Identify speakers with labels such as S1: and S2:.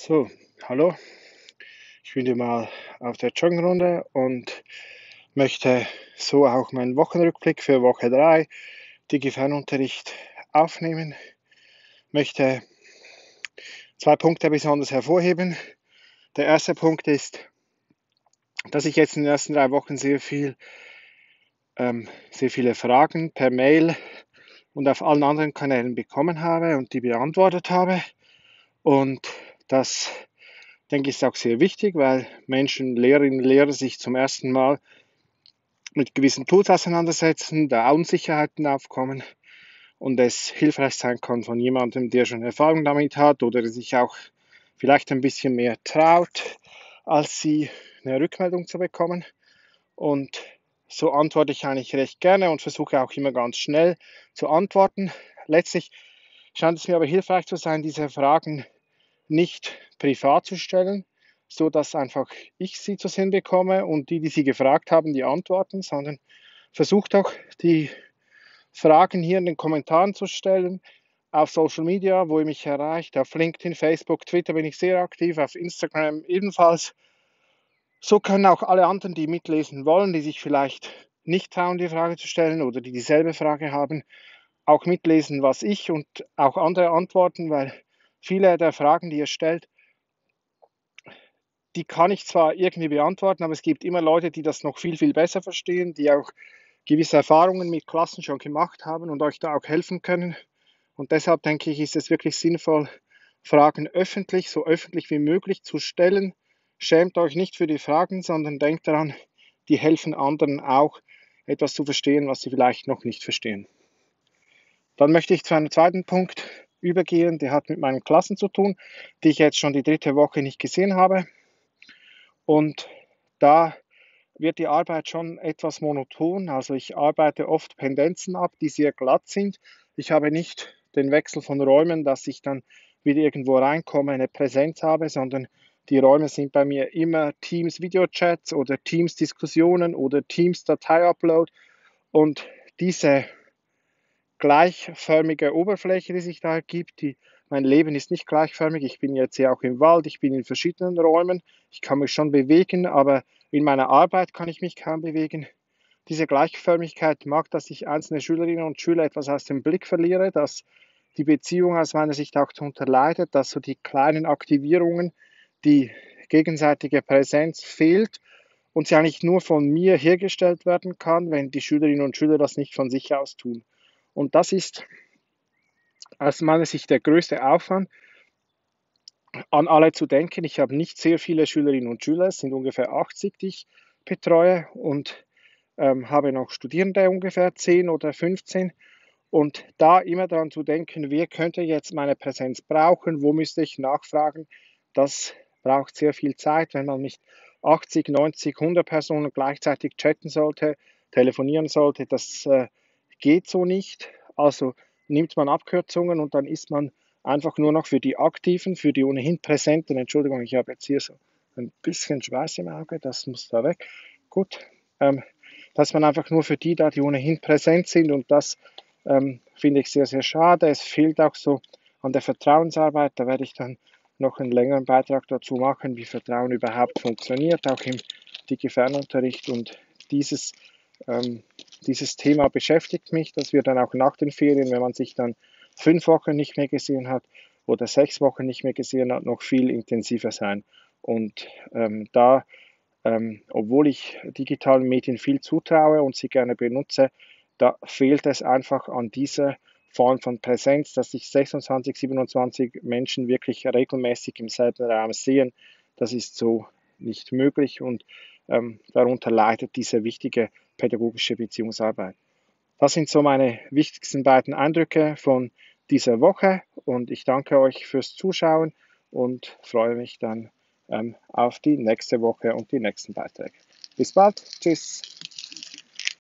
S1: So, hallo. Ich bin hier mal auf der Joggenrunde und möchte so auch meinen Wochenrückblick für Woche 3 Digi-Fernunterricht aufnehmen. Möchte zwei Punkte besonders hervorheben. Der erste Punkt ist, dass ich jetzt in den ersten drei Wochen sehr viel, ähm, sehr viele Fragen per Mail und auf allen anderen Kanälen bekommen habe und die beantwortet habe. Und das, denke ich, ist auch sehr wichtig, weil Menschen, Lehrerinnen und Lehrer sich zum ersten Mal mit gewissen Tools auseinandersetzen, da Unsicherheiten aufkommen und es hilfreich sein kann von jemandem, der schon Erfahrung damit hat oder sich auch vielleicht ein bisschen mehr traut, als sie eine Rückmeldung zu bekommen. Und so antworte ich eigentlich recht gerne und versuche auch immer ganz schnell zu antworten. Letztlich scheint es mir aber hilfreich zu sein, diese Fragen nicht privat zu stellen, so dass einfach ich sie zu sehen bekomme und die, die sie gefragt haben, die antworten, sondern versucht auch die Fragen hier in den Kommentaren zu stellen, auf Social Media, wo ihr mich erreicht, auf LinkedIn, Facebook, Twitter bin ich sehr aktiv, auf Instagram ebenfalls. So können auch alle anderen, die mitlesen wollen, die sich vielleicht nicht trauen, die Frage zu stellen oder die dieselbe Frage haben, auch mitlesen, was ich und auch andere antworten, weil viele der Fragen, die ihr stellt, die kann ich zwar irgendwie beantworten, aber es gibt immer Leute, die das noch viel, viel besser verstehen, die auch gewisse Erfahrungen mit Klassen schon gemacht haben und euch da auch helfen können. Und deshalb denke ich, ist es wirklich sinnvoll, Fragen öffentlich, so öffentlich wie möglich zu stellen. Schämt euch nicht für die Fragen, sondern denkt daran, die helfen anderen auch, etwas zu verstehen, was sie vielleicht noch nicht verstehen. Dann möchte ich zu einem zweiten Punkt übergehen, der hat mit meinen Klassen zu tun, die ich jetzt schon die dritte Woche nicht gesehen habe. Und da wird die Arbeit schon etwas monoton. Also ich arbeite oft Pendenzen ab, die sehr glatt sind. Ich habe nicht den Wechsel von Räumen, dass ich dann wieder irgendwo reinkomme, eine Präsenz habe, sondern die Räume sind bei mir immer Teams Videochats oder Teams Diskussionen oder Teams Datei-Upload. Und diese gleichförmige Oberfläche, die sich da ergibt. Die, mein Leben ist nicht gleichförmig. Ich bin jetzt ja auch im Wald, ich bin in verschiedenen Räumen. Ich kann mich schon bewegen, aber in meiner Arbeit kann ich mich kaum bewegen. Diese Gleichförmigkeit mag, dass ich einzelne Schülerinnen und Schüler etwas aus dem Blick verliere, dass die Beziehung aus meiner Sicht auch darunter leidet, dass so die kleinen Aktivierungen, die gegenseitige Präsenz fehlt und sie eigentlich nur von mir hergestellt werden kann, wenn die Schülerinnen und Schüler das nicht von sich aus tun. Und das ist aus meiner Sicht der größte Aufwand, an alle zu denken. Ich habe nicht sehr viele Schülerinnen und Schüler, es sind ungefähr 80, die ich betreue und ähm, habe noch Studierende ungefähr 10 oder 15. Und da immer daran zu denken, wer könnte jetzt meine Präsenz brauchen, wo müsste ich nachfragen, das braucht sehr viel Zeit, wenn man nicht 80, 90, 100 Personen gleichzeitig chatten sollte, telefonieren sollte. Das äh, geht so nicht. Also nimmt man Abkürzungen und dann ist man einfach nur noch für die Aktiven, für die ohnehin Präsenten. Entschuldigung, ich habe jetzt hier so ein bisschen Schweiß im Auge, das muss da weg. Gut, ähm, dass man einfach nur für die da, die ohnehin präsent sind und das ähm, finde ich sehr, sehr schade. Es fehlt auch so an der Vertrauensarbeit. Da werde ich dann noch einen längeren Beitrag dazu machen, wie Vertrauen überhaupt funktioniert, auch im Digi-Fernunterricht und dieses ähm, dieses Thema beschäftigt mich, dass wir dann auch nach den Ferien, wenn man sich dann fünf Wochen nicht mehr gesehen hat oder sechs Wochen nicht mehr gesehen hat, noch viel intensiver sein. Und ähm, da, ähm, obwohl ich digitalen Medien viel zutraue und sie gerne benutze, da fehlt es einfach an dieser Form von Präsenz, dass sich 26, 27 Menschen wirklich regelmäßig im selben Raum sehen. Das ist so nicht möglich und ähm, darunter leidet diese wichtige pädagogische Beziehungsarbeit. Das sind so meine wichtigsten beiden Eindrücke von dieser Woche und ich danke euch fürs Zuschauen und freue mich dann ähm, auf die nächste Woche und die nächsten Beiträge. Bis bald. Tschüss.